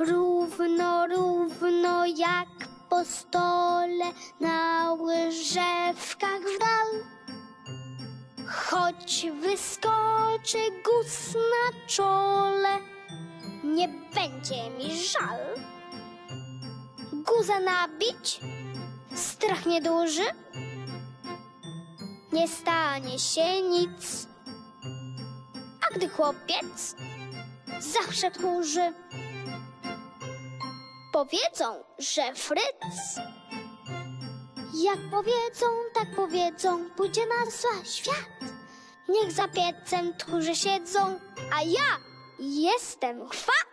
Równo, równo jak po stole na łyżewkach w dal. Choć wyskoczy guz na czole, nie będzie mi żal. Guza nabić, strach nieduży, nie stanie się nic. A gdy chłopiec zawsze tchórzy, powiedzą, że Fryc. Jak powiedzą, tak powiedzą, pójdzie na świat. Niech za piecem tchórze siedzą, a ja jestem chwat.